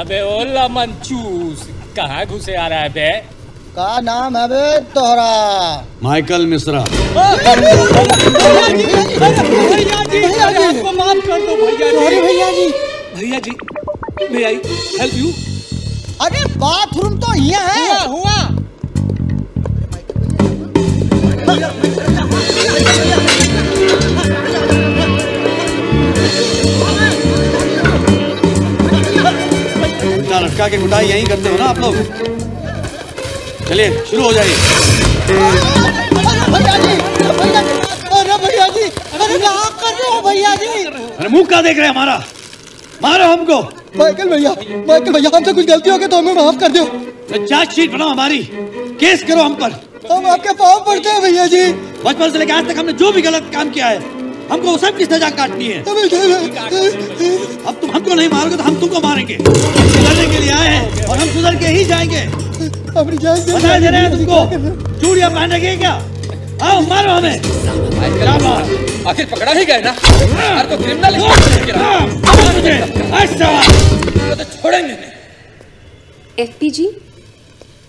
अबे ओला मंचूस कहाँ घुसे आ रहा है बे? का नाम है बे तोहरा? माइकल मिश्रा। भैया जी आपको माफ़ कर दो भैया जी। भैया आई हेल्प यू अरे बाथरूम तो यहाँ है। हुआ उल्टा लटका के कुटाई यहीं करते हो ना आप लोग? चलिए शुरू हो जाइए। अरे क्या मुँह का देख रहे हैं हमारा? मारो हमको। माइकल भैया माइकल भैया हमसे कुछ गलती हो गई तो हमें माफ़ कर दो चार्जशीट बनाओ हमारी। केस करो हम पर। हम आपके पाँव पड़ते हैं भैया जी। बचपन से लेकर आज तक हमने जो भी गलत काम किया है हमको वो सब की सजा काटनी है? अब तुम हमको नहीं मारोगे तो हम तुमको मारेंगे। सुधरने के लिए आए हैं और हम सुधर के ही जाएँगे। अपनी जान से बता दे रहे हैं तुमको। चूड़िया पहन रखी क्या? आओ मारो हमें। आखिर पकड़ा ही गए ना? यार तो क्रिमिनल हाँ, मारो अच्छा। तो छोड़ेंगे। एफपीजी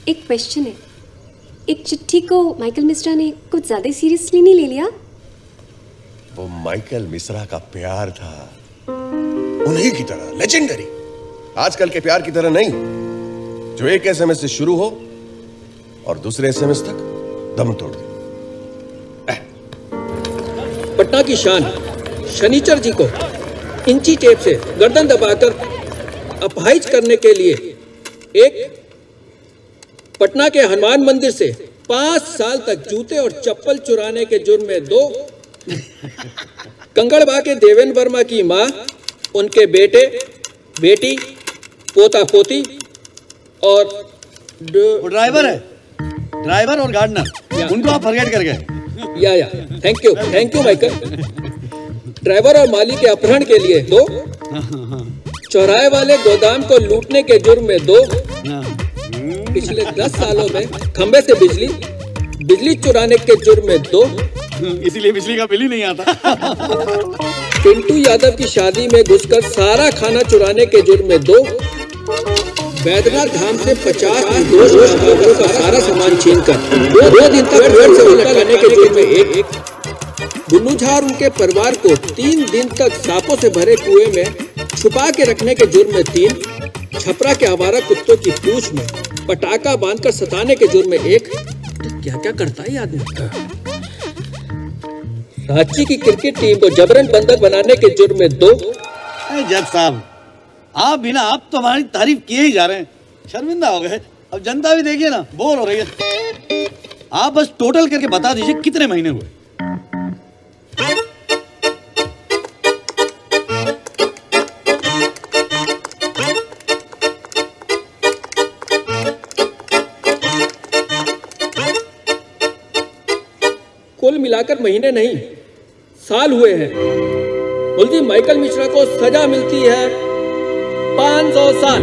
एक क्वेश्चन है। एक चिट्ठी को माइकल मिश्रा ने कुछ ज़्यादा सीरियसली नहीं ले लिया? वो माइकल मिश्रा का प्यार था। उन्हीं की तरह लेजेंडरी आजकल के प्यार की तरह नहीं। जो एक एसएमएस से शुरू हो और दूसरे एसएमएस तक दम तोड़ दे। पटना की शान, शनिचर जी को इंची टेप से गर्दन दबाकर अपहाइज करने के लिए एक पटना के हनुमान मंदिर से पाँच साल तक जूते और चप्पल चुराने के जुर्म में दो कंगड़बा के देवेंद्र वर्मा की माँ उनके बेटे बेटी पोता पोती और ड्राइवर है। ड्राइवर और गार्डनर। उनको आप फॉरगेट कर गए। या या thank you thank you Michael driver और माली के अपहरण के लिए दो। चौराहे वाले गोदाम को लूटने के जुर्म में दो। पिछले दस सालों में खंबे से बिजली बिजली चुराने के जुर्म में दो। इसीलिए बिजली का बिल ही नहीं आता। पिंटू यादव की शादी में घुसकर सारा खाना चुराने के जुर्म में दो। बैद्यनाथ धाम से पचास निर्दोष का सारा सामान छीन कर दो दो दिन तक पेड़ से उल्टा करने के जुर्म में एक। बुन्नू झा और उनके परिवार को तीन दिन तक सांपों से भरे कुएँ में छुपा के रखने के जुर्म में तीन, छपरा के आवारा कुत्तों की पूछ में, पटाखा बांधकर सताने के जुर्म में एक। क्या क्या करता है आदमी? रांची की क्रिकेट टीम को जबरन बंधक बनाने के जुर्म में दो। जज साहब, आप भी ना, आप तो हमारी तारीफ़ किए ही जा रहे हैं। शर्मिंदा हो गए। अब जनता भी देखिए ना, बोर हो रही है। आप बस टोटल करके बता दीजिए कितने महीने हुए? मिलाकर महीने नहीं, साल हुए हैं। मुलजिम माइकल मिश्रा को सजा मिलती है 500 साल।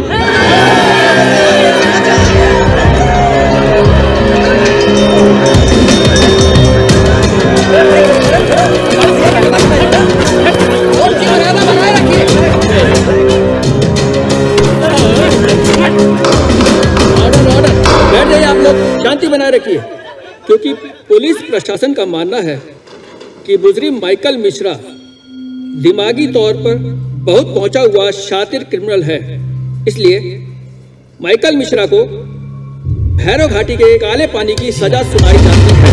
ऑर्डर ऑर्डर बैठ आप लोग, शांति बनाए रखिए। क्योंकि पुलिस प्रशासन का मानना है कि मुजरिम माइकल मिश्रा दिमागी तौर पर बहुत पहुँचा हुआ शातिर क्रिमिनल है। इसलिए माइकल मिश्रा को भैरव घाटी के काले पानी की सजा सुनाई जाती है।